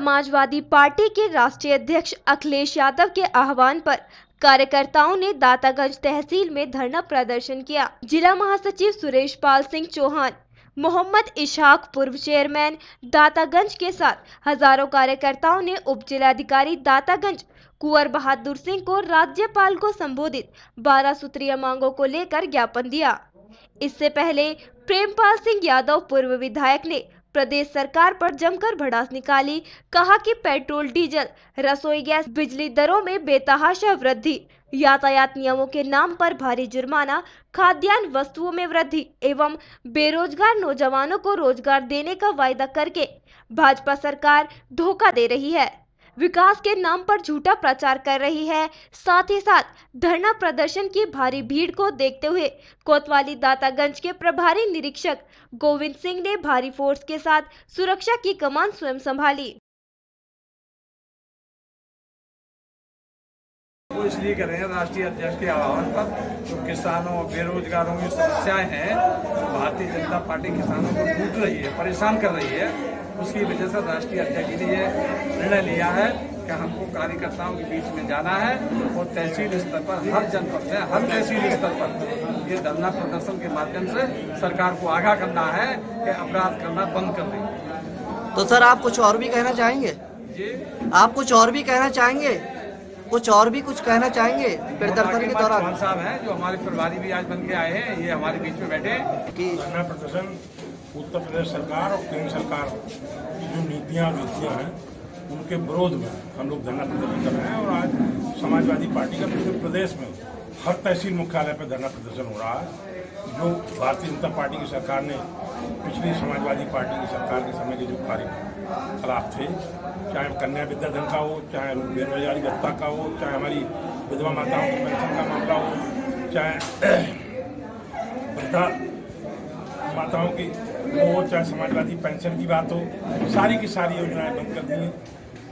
Samajwadi party के राष्ट्रीय अध्यक्ष अखिलेश यादव के आह्वान पर कार्यकर्ताओं ने दातागंज तहसील में धरना प्रदर्शन किया। जिला महासचिव सुरेश पाल सिंह चौहान, मोहम्मद इशाक पूर्व चेयरमैन दातागंज के साथ हज़ारों कार्यकर्ताओं ने उप जिलाधिकारी दातागंज, कुंवर बहादुर सिंह को राज्यपाल को संबोधित बारह सूत्रीय मांगों को लेकर ज्ञापन दिया। इससे पहले प्रेमपाल सिंह यादव पूर्व विधायक ने प्रदेश सरकार पर जमकर भड़ास निकाली, कहा कि पेट्रोल, डीजल, रसोई गैस, बिजली दरों में बेतहाशा वृद्धि। यातायात नियमों के नाम पर भारी जुर्माना, खाद्यान्न वस्तुओं में वृद्धि एवं बेरोजगार नौजवानों को रोज़गार देने का वायदा करके भाजपा सरकार धोखा दे रही है। विकास के नाम पर झूठा प्रचार कर रही है। साथ ही साथ, धरना प्रदर्शन की भारी भीड़ को देखते हुए कोतवाली दातागंज के प्रभारी निरीक्षक गोविंद सिंह ने भारी फोर्स के साथ सुरक्षा की कमान स्वयं संभाली। वो इसलिए कर रहे हैं, राष्ट्रीय अध्यक्ष के आह्वान पर जो किसानों, बेरोजगारों की समस्याएँ हैं। भारतीय जनता पार्टी किसानों को लूट रही है परेशान कर रही है। उसकी वजह से राष्ट्रीय अध्यक्ष जी ने ये निर्णय लिया है कि हमको कार्यकर्ताओं के बीच में जाना है और तहसील स्तर पर हर जनपद में हर तहसील स्तर पर ये धरना प्रदर्शन के माध्यम से सरकार को आगाह करना है कि अपराध करना बंद कर दें। तो सर आप कुछ और भी कहना चाहेंगे? जी। आप कुछ और भी कहना चाहेंगे? कुछ और भी कुछ कहना चाहेंगे प्रदर्शन के दौरान? साहब हैं जो हमारे प्रभारी भी आज बन के आए हैं ये हमारे बीच में बैठे हैं। कि धरना प्रदर्शन उत्तर प्रदेश सरकार और केंद्र सरकार की जो नीतियाँ नीतियाँ हैं उनके विरोध में हम लोग धरना प्रदर्शन कर रहे हैं और आज समाजवादी पार्टी का पूरे प्रदेश में हर तहसील मुख्यालय पर धरना प्रदर्शन हो रहा है। जो भारतीय जनता पार्टी की सरकार ने पिछली समाजवादी पार्टी की सरकार के समय के जो कार्यकलाप थे। चाहे कन्या विद्याधन का हो, चाहे बेरोजगारी भत्ता का हो, चाहे हमारी विधवा माताओं की पेंशन का मामला हो, चाहे वृद्धा माताओं की हो, चाहे समाजवादी पेंशन की बात हो, सारी की सारी योजनाएँ बंद कर दी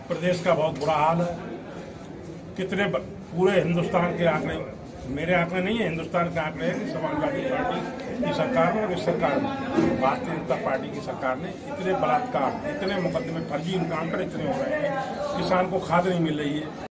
प्रदेश का बहुत बुरा हाल है। कितने पूरे हिंदुस्तान के आंकड़े, मेरे आंकड़े नहीं है, हिंदुस्तान के आंकड़े समाजवादी पार्टी की सरकार ने और इस सरकार में। भारतीय जनता पार्टी की सरकार ने इतने बलात्कार, इतने मुकदमे, फर्जी इनकाउंटर इतने हो रहे हैं, किसान को खाद नहीं मिल रही है।